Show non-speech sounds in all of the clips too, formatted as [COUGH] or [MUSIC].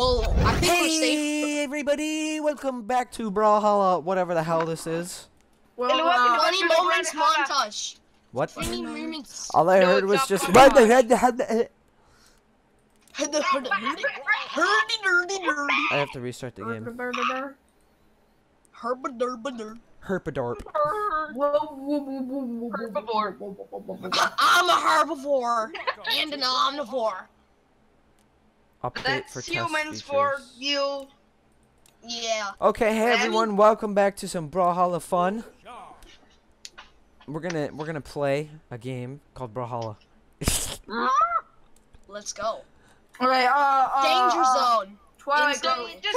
Well, I think we're safe. Hey everybody, welcome back to Brawlhalla, whatever the hell this is. Well, Hello, welcome uh, to Funny Big moments Red Hut. montage. What? Funny moments. All I No, heard it's was not just funny. I Herdy, herdy, herdy, herdy, herdy. have to restart the game. Herba derba der. Herpadorp. Herbivore. I'm a herbivore and an omnivore. Update That's for test humans for you. Yeah. Okay, hey everyone, welcome back to some Brawlhalla fun. We're gonna we're gonna play a game called Brawlhalla. [LAUGHS] Let's go. Alright, uh, uh, Danger uh, zone. Twilight Danger Zone. Danger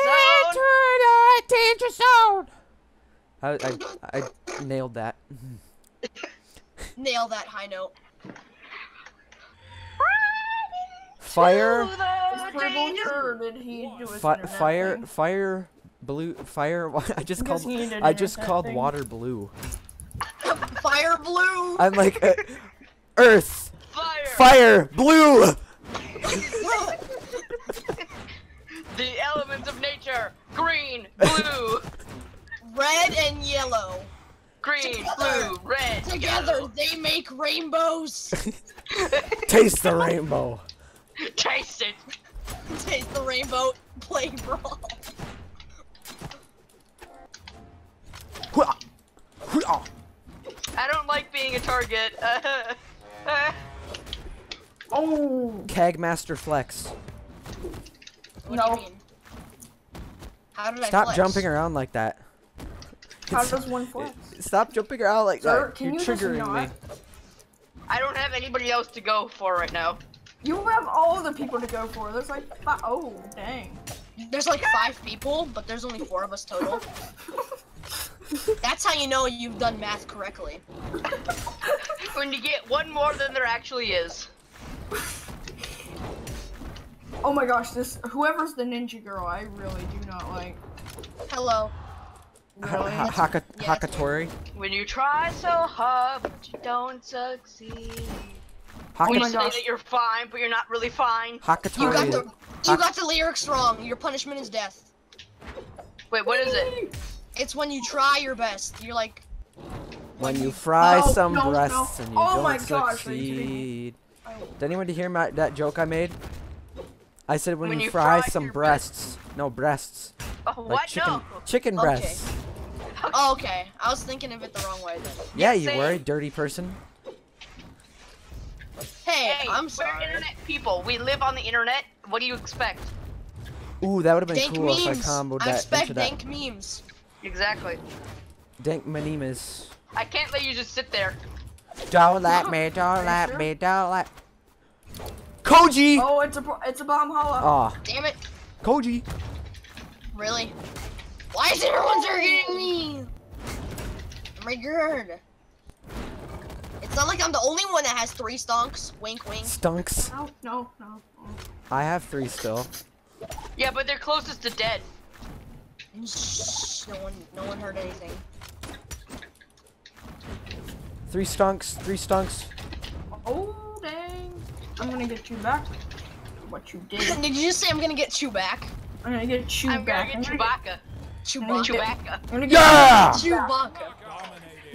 zone. danger zone. I, I I nailed that. [LAUGHS] Nail that high note. Fire, To the This purple danger- sure did he do his fi- fire, thing? fire, blue, fire. [LAUGHS] I just Because called I just called thing. water blue. [LAUGHS] Fire blue. I'm like uh, Earth, Fire. fire, blue. [LAUGHS] The elements of nature. Green, blue, Red and yellow. green, Together. blue, red. Together, yellow. they make rainbows. Taste the rainbow. Taste it. [LAUGHS] Taste the rainbow. Play brawl. Hua, hua. I don't like being a target. [LAUGHS] Oh, Keg Master Flex. What No. do you mean? How did I Stop flex? jumping around like that. how does one flex? Stop jumping around like Sir, that. can You're you just triggering not? me. I don't have anybody else to go for right now. You have all the people to go for. There's like, fi- oh, dang. There's like five people, but there's only four of us total. [LAUGHS] That's how you know you've done math correctly. [LAUGHS] When you get one more than there actually is. Oh my gosh, this whoever's the ninja girl, I really do not like. Hello. Ha- Really? ha- Haka- yeah, Hakatori. When you try so hard, but you don't succeed. Haka- Oh You my say that you're fine, but you're not really fine. You got the you got the lyrics wrong. Your punishment is death. Wait, what is it? It's when you try your best. You're like, when you fry No, some no, no. breasts and you Oh don't my gosh, are succeed. Did anyone hear my, that joke I made? I said when, When you, you fry, fry some your breasts. No, breasts. Oh, Like chicken No. chicken Okay. breasts. oh, okay. I was thinking of it the wrong way then. Yeah, you same. were, dirty person. Hey, Hey, I'm sorry. we're sorry. internet people. We live on the internet. What do you expect? Ooh, that would have been Dank cool if I comboed I that expect into that. dank memes. Exactly. Dank Manimas. I can't let you just sit there. Don't let [LAUGHS] me, don't let sure? me, don't let. Koji! Oh, it's a it's a bomb hollow. Aw, ah. Damn it. Koji. Really? Why is everyone targeting me? Oh my god. It's not like I'm the only one that has three stonks. Wink, wink. Stunks. No, no, no. no. I have three still. Yeah, but they're closest to dead. Shh, no one, no one heard anything. Three stunks, three stunks. Oh, dang. I'm gonna get you back. What you did. [LAUGHS] Did you just say I'm gonna get you back? I'm gonna get you I'm gonna back. get I'm gonna Chewbacca. Chewbacca. Chewbacca. I'm gonna get Yeah! Chewbacca.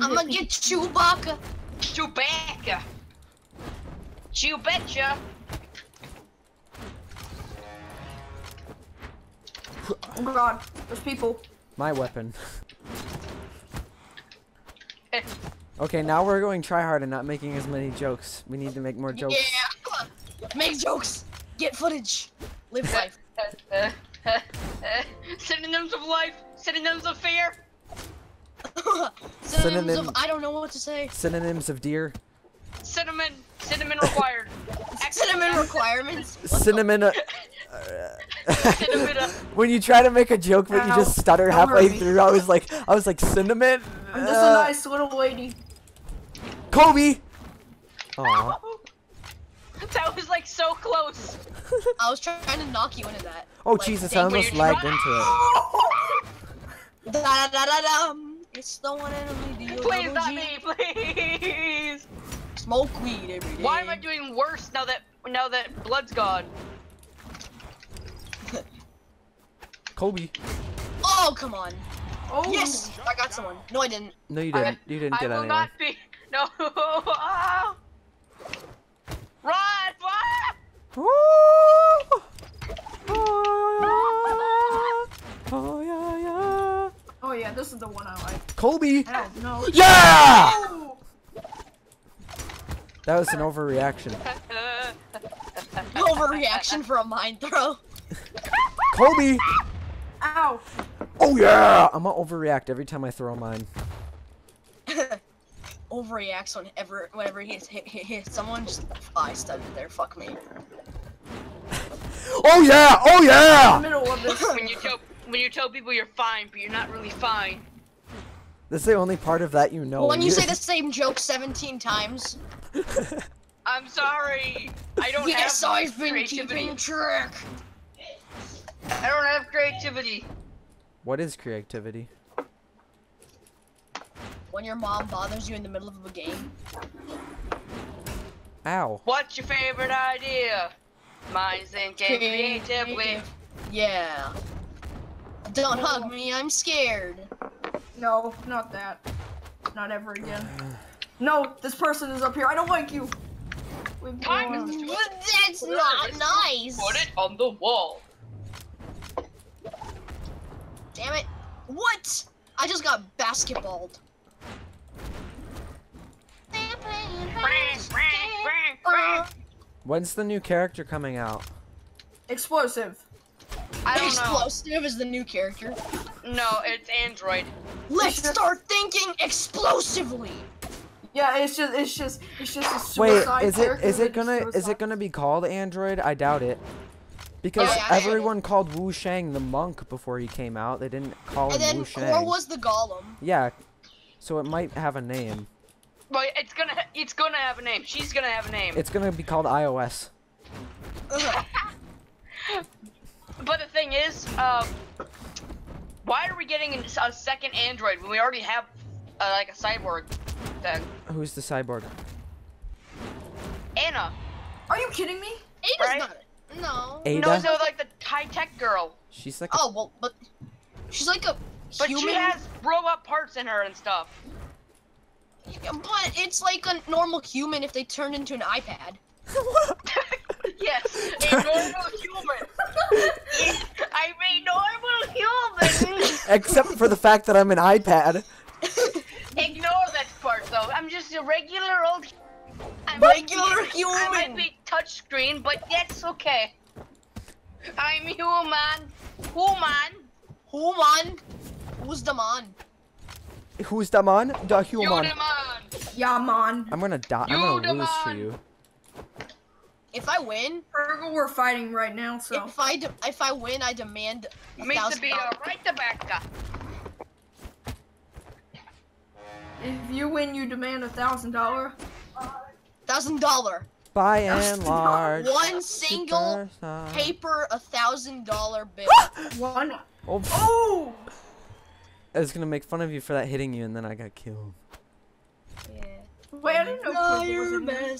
I'm gonna get Chewbacca. Chewbacca. Chew betcha. Oh god, there's people. My weapon. Okay, now we're going try hard and not making as many jokes. We need to make more jokes. Yeah. Make jokes. Get footage. Live [LAUGHS] life. Synonyms of life. Synonyms of fear. [LAUGHS] Synonyms Synonym- of I don't know what to say. Synonyms of deer. Cinnamon. Cinnamon required. [LAUGHS] Cinnamon requirements. [LAUGHS] Cinnamon. Uh, Cinnamon. uh, when you try to make a joke but you just stutter Don't halfway through, I was like, I was like cinnamon. I'm just uh, a nice little lady. Kobe. Aw. That was like so close. I was trying to knock you into that. Oh Like, Jesus! I almost lagged into it. Da da da da dum. It's the one and only Please double not me, please. Smoke weed every day. Why am I doing worse now that now that blood's gone? [LAUGHS] Kobe. Oh, come on. Oh, Yes, I got someone. No, I didn't. No, you didn't. You didn't get anyone. I get will anyone. not be. [LAUGHS] No. Ah! Run! Run! Woo! Oh, yeah, oh, yeah, yeah. Oh yeah, this is the one I like. Kobe. Hell no. Yeah! That was an overreaction. Overreaction for a mind throw. Colby! Ow! Oh yeah! I'm gonna overreact every time I throw a mine. [LAUGHS] Overreacts whenever whenever he hits, hit, hit, hit someone. Just I stunned there. Fuck me. [LAUGHS] Oh yeah! Oh [LAUGHS] In the yeah! middle of this. when you tell when you tell people you're fine, but you're not really fine. That's the only part of that you know. when you say [LAUGHS] the same joke 17 times. [LAUGHS] I'm sorry. I don't Yes, have I've been creativity. keeping track. I don't have creativity. What is creativity? When your mom bothers you in the middle of a game. Ow. What's your favorite idea? Mine's thinking creatively. Yeah. Don't hug me, I'm scared. No, not that. Not ever again. No, this person is up here. I don't like you. Leave me Time is But that's not nice. Put it on the wall. Damn it. What? I just got basketballed. Uh, When's the new character coming out? Explosive. I don't know. explosive is the new character. No, it's Android. Let's start thinking explosively. Yeah, it's just, it's just, it's just a Wait, suicide is it character is that it gonna just is it gonna be called Android? I doubt it. Because yeah, I- everyone called Wu Shang the monk before he came out. They didn't call And him then Wu Core Shang. was the golem. Yeah. So it might have a name. But it's gonna it's gonna have a name. She's gonna have a name. It's gonna be called iOS. [LAUGHS] Ugh. But the thing is, uh, why are we getting a a second Android when we already have uh, like a cyborg? Then Who's the cyborg? Anna. Are you kidding me? Ada's Right? not. No. Ada? No, so like the high tech girl. She's like a Oh well, but she's like a But human. she has robot parts in her and stuff. But it's like a normal human if they turned into an iPad. [LAUGHS] yes, a normal human. [LAUGHS] I'm a normal human. [LAUGHS] Except for the fact that I'm an iPad. Ignore that part though. I'm just a regular old. I Regular might be, I might be touchscreen, but that's okay. I'm human. Human. Who man? Who's the man? Who's the man? The You human. the man. Yeah, man. I'm gonna die. I'm gonna the lose for man. you. If I win, Virgo, we're fighting right now, so. if I de- if I win, I demand a Means to be a right the back guy. If you win, you demand a thousand dollar. Thousand dollar. By and large. One single superstar. paper, a thousand dollar bill. [GASPS] One. Oh, Oh! I was gonna make fun of you for that hitting you, and then I got killed. yeah. Wait, I didn't know Try Virgo was your in there.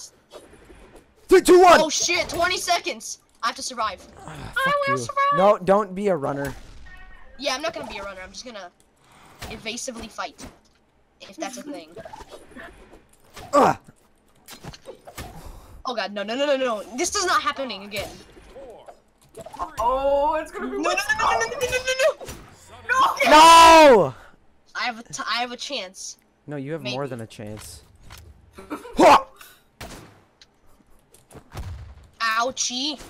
Best. Three, two, one. Oh shit! Twenty seconds. I have to survive. Ah, I will you. survive. No, don't be a runner. Yeah, I'm not gonna be a runner. I'm just gonna evasively fight. If that's a thing. Ugh. Oh god, no, no, no, no, no. This is not happening again. Oh, it's gonna be. No, no, no, no, no, no, no, no, no. No! I have a, t- I have a chance. No, you have more Maybe. than a chance. Ouchie!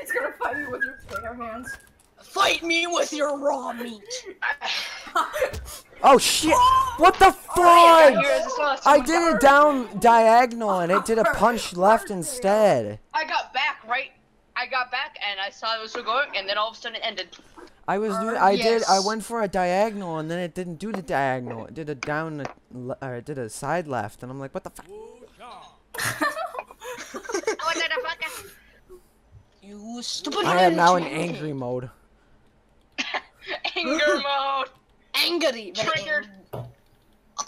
It's gonna fight you with your bare hands. Fight me with your raw meat. [LAUGHS] Oh shit! What the oh fuck? I did it down diagonal and it did a punch left instead. I got back right. I got back and I saw it was still going, and then all of a sudden it ended. I was doing. I did. I went for a diagonal and then it didn't do the diagonal. It did a down. a le- Or it did a side left and I'm like, what the fuck? [LAUGHS] Oh, motherfucker! You stupid. I am now in angry mode. Anger [LAUGHS] mode. Angry. very Triggered. angry.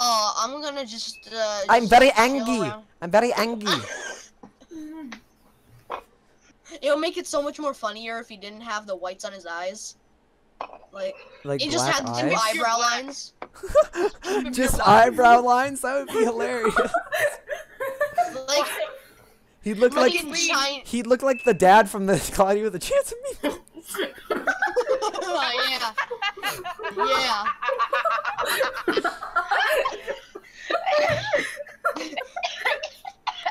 Uh, I'm gonna just. Uh, I'm just very angry. I'm very angry. [LAUGHS] It would make it so much more funnier if he didn't have the whites on his eyes. Like, Like he just black had two eyes? eyebrow lines. [LAUGHS] Just eyebrow lines? That would be hilarious. Like, He looked like like in China. he looked like the dad from the [LAUGHS] Cloudy with a Chance of Meatballs. yeah. Yeah.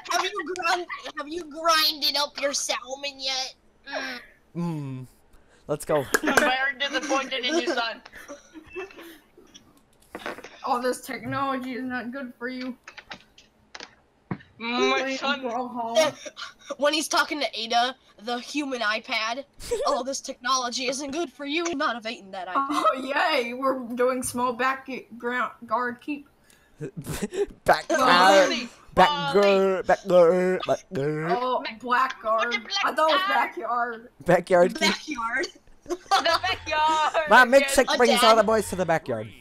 have you ground, have you grinded up your salmon yet? Mm. Mmm. Let's go. I'm very disappointed in you, son. All this technology is not good for you. My Wait, son. [LAUGHS] When he's talking to Ada, the human iPad. [LAUGHS] oh, this technology isn't good for you. I'm not evading that iPad. Oh yay! We're doing small background guard keep. [LAUGHS] back Oh, guard. Ollie, Back Ollie. guard. Back guard. Back guard. Oh, black guard. I thought it was backyard. Backyard. Backyard. The backyard. My again. milkshake A brings all the boys to the backyard.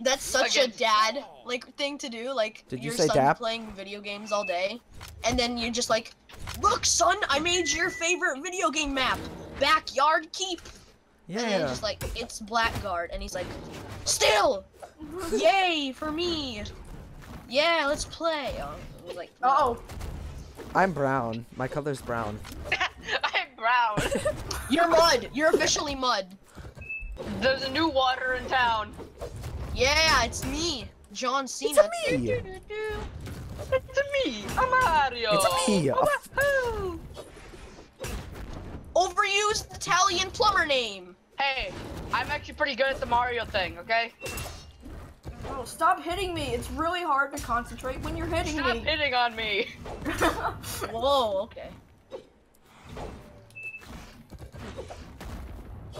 That's such a dad like thing to do. Like Did you your say son's dap? playing video games all day, and then you're just like, "Look, son, I made your favorite video game map, Backyard Keep." And Yeah. he's just like, "It's Blackguard," and he's like, "Still, yay for me! Yeah, let's play." Oh, I was like, Oh, I'm brown. My color's brown. [LAUGHS] I'm brown. [LAUGHS] "You're mud. You're officially mud." There's a new water in town. Yeah, it's me, John Cena. It's me. It's me, I'm Mario. It's me. a f- Overused Italian plumber name. Hey, I'm actually pretty good at the Mario thing, okay? oh, stop hitting me! It's really hard to concentrate when you're hitting Stop me. Stop hitting on me. [LAUGHS] Whoa, okay.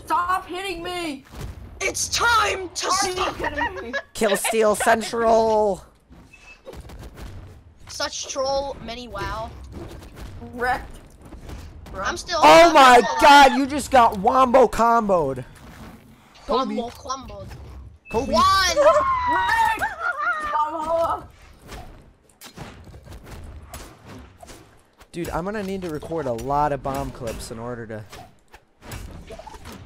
stop hitting me! It's time to Stop stop. Kill Steel Central. Such troll, many wow. Wrecked. I'm still. Oh I'm my still alive. god, you just got wombo comboed. Kobe. Quambo, quambo. Kobe. One. [LAUGHS] Dude, I'm gonna need to record a lot of bomb clips in order to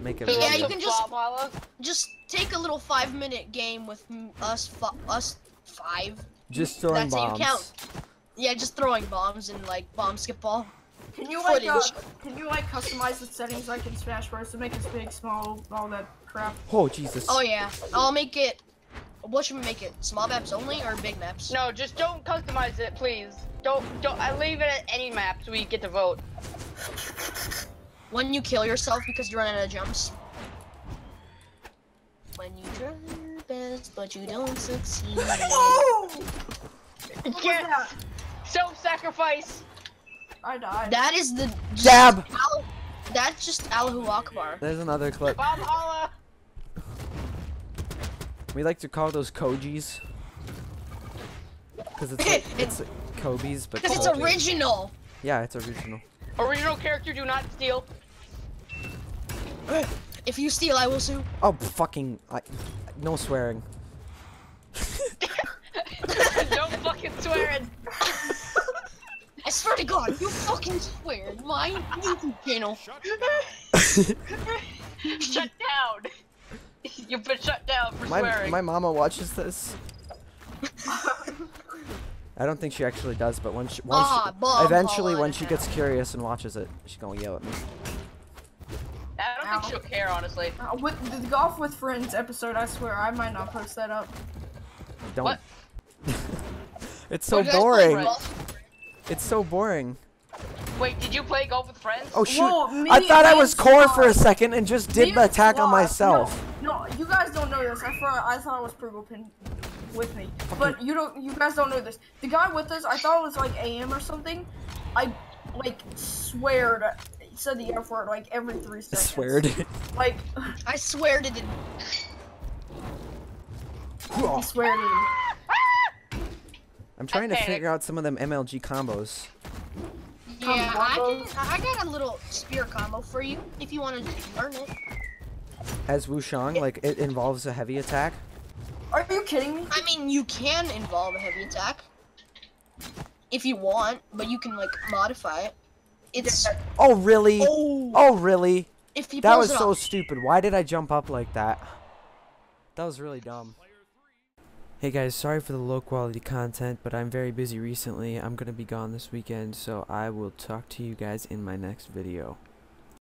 make it. Yeah, you can just- Flawless. Just take a little five-minute game with us, us five. just throwing That's how you bombs. count. Yeah, just throwing bombs and like bomb skip ball. Can you like uh, can you like customize the settings like in Smash Bros to make us big, small, all that crap? Oh Jesus. Oh yeah, I'll make it. What should we make it? Small maps only or big maps? No, just don't customize it, please. Don't, don't. I leave it at any map so we get to vote. When you kill yourself because you run out of jumps. When you try your best but you don't succeed. [LAUGHS] Oh! You What was can't that? self-sacrifice. I died. That is the jab. That's just Allahu Akbar. There's another clip. Valhalla. We like to call those Kojis. Cause it's like, [LAUGHS] it's Kobe's, but Because it's original. Yeah, it's original. Original character, do not steal. If you steal, I will sue. Oh fucking! I, no swearing. [LAUGHS] don't fucking swear it. I swear to God, you fucking swear. My YouTube channel. [LAUGHS] Shut down. You've been shut down for My swearing. my mama watches this. [LAUGHS] I don't think she actually does, but when she, once Ah, she- bomb eventually Paula when she gets curious and watches it, she's gonna yell at me. I don't think she'll care, honestly. Uh, with the golf with friends episode, I swear I might not post that up. Don't. What? [LAUGHS] it's so What, you guys play boring. It's so boring. Wait, did you play golf with friends? Oh shoot! Whoa, me I thought I was and core for a second and just did Me the and attack on myself. No, no, you guys don't know this. I thought I thought it was PruglePin with me, but you don't. You guys don't know this. The guy with us, I thought it was like AM or something. I like swear to said the F word like every three seconds. I seconds. swear to. [LAUGHS] Like I swear to the. I swear to you. I'm trying to figure out some of them MLG combos. Yeah, I can. I got a little spear combo for you if you want to learn it. As Wu Shang, like it involves a heavy attack. Are you kidding me? I mean, you can involve a heavy attack if you want, but you can like modify it. It's Oh really? oh, Oh really? if he That was so off. stupid. Why did I jump up like that? That was really dumb. Hey guys, sorry for the low quality content, but I'm very busy recently. I'm going to be gone this weekend, so I will talk to you guys in my next video.